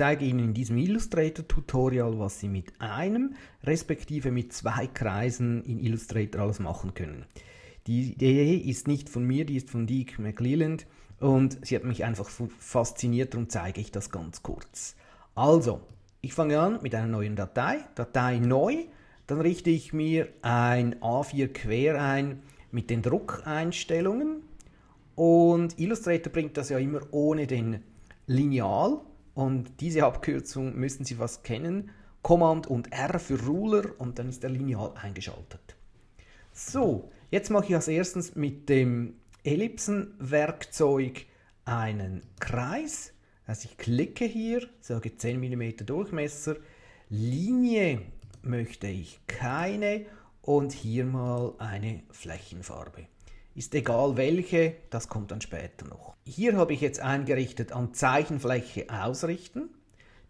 zeige Ihnen in diesem Illustrator-Tutorial, was Sie mit einem respektive mit zwei Kreisen in Illustrator alles machen können. Die Idee ist nicht von mir, die ist von Dick McLeland und sie hat mich einfach fasziniert, darum zeige ich das ganz kurz. Also, ich fange an mit einer neuen Datei, Datei neu, dann richte ich mir ein A4 quer ein mit den Druckeinstellungen und Illustrator bringt das ja immer ohne den Lineal und diese Abkürzung müssen Sie was kennen. Command und R für Ruler und dann ist der Lineal eingeschaltet. So, jetzt mache ich als erstes mit dem Ellipsenwerkzeug einen Kreis. Also ich klicke hier, sage 10 mm Durchmesser, Linie möchte ich keine und hier mal eine Flächenfarbe. Ist egal welche, das kommt dann später noch. Hier habe ich jetzt eingerichtet an Zeichenfläche ausrichten.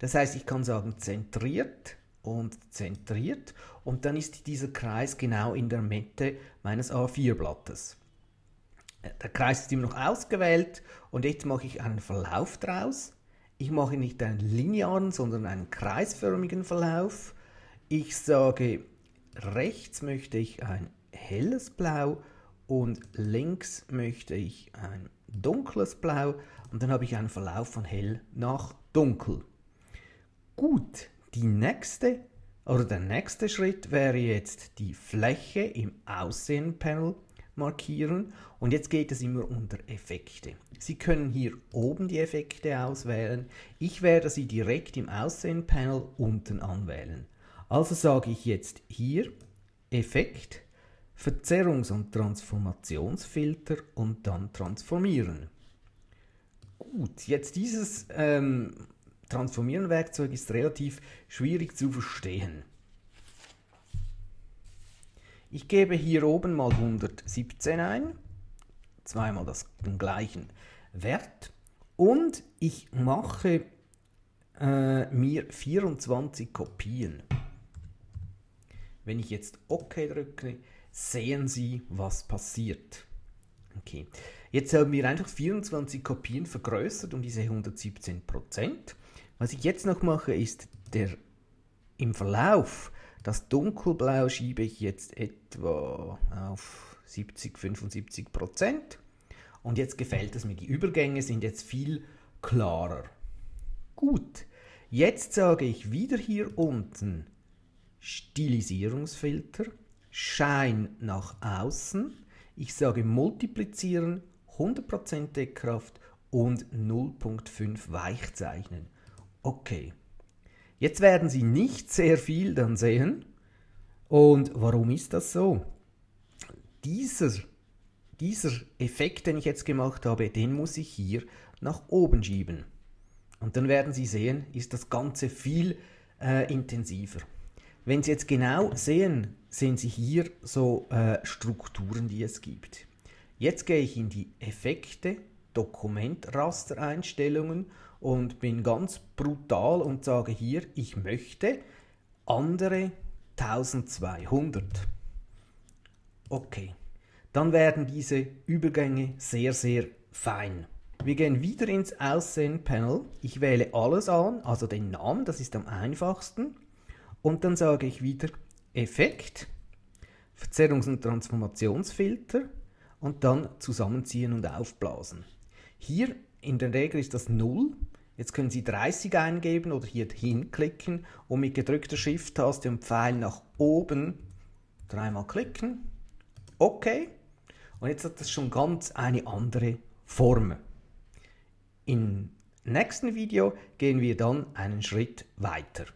Das heißt, ich kann sagen zentriert und zentriert und dann ist dieser Kreis genau in der Mitte meines A4-Blattes. Der Kreis ist immer noch ausgewählt und jetzt mache ich einen Verlauf draus. Ich mache nicht einen linearen, sondern einen kreisförmigen Verlauf. Ich sage, rechts möchte ich ein helles Blau und links möchte ich ein dunkles Blau und dann habe ich einen Verlauf von hell nach dunkel. Gut, die nächste oder der nächste Schritt wäre jetzt die Fläche im Aussehen-Panel markieren und jetzt geht es immer unter Effekte. Sie können hier oben die Effekte auswählen. Ich werde sie direkt im Aussehen-Panel unten anwählen. Also sage ich jetzt hier Effekt, Verzerrungs- und Transformationsfilter und dann transformieren. Gut, jetzt dieses ähm, Transformieren-Werkzeug ist relativ schwierig zu verstehen. Ich gebe hier oben mal 117 ein, zweimal das, den gleichen Wert und ich mache äh, mir 24 Kopien. Wenn ich jetzt OK drücke, sehen Sie, was passiert. Okay. Jetzt haben wir einfach 24 Kopien vergrößert um diese 117% Was ich jetzt noch mache, ist der im Verlauf das Dunkelblau schiebe ich jetzt etwa auf 70, 75% Und jetzt gefällt es mir. Die Übergänge sind jetzt viel klarer. Gut, jetzt sage ich wieder hier unten Stilisierungsfilter, Schein nach außen. Ich sage multiplizieren, 100% Deckkraft und 0.5 Weichzeichnen. Okay. Jetzt werden Sie nicht sehr viel dann sehen. Und warum ist das so? Dieser, dieser Effekt, den ich jetzt gemacht habe, den muss ich hier nach oben schieben. Und dann werden Sie sehen, ist das Ganze viel äh, intensiver. Wenn Sie jetzt genau sehen, sehen Sie hier so äh, Strukturen, die es gibt. Jetzt gehe ich in die Effekte, Dokumentrastereinstellungen und bin ganz brutal und sage hier, ich möchte andere 1200. Okay, dann werden diese Übergänge sehr, sehr fein. Wir gehen wieder ins Aussehen-Panel. Ich wähle alles an, also den Namen, das ist am einfachsten. Und dann sage ich wieder Effekt, Verzerrungs- und Transformationsfilter und dann zusammenziehen und aufblasen. Hier in der Regel ist das 0. Jetzt können Sie 30 eingeben oder hier hinklicken und mit gedrückter Shift-Taste und Pfeil nach oben dreimal klicken. Okay. Und jetzt hat das schon ganz eine andere Form. Im nächsten Video gehen wir dann einen Schritt weiter.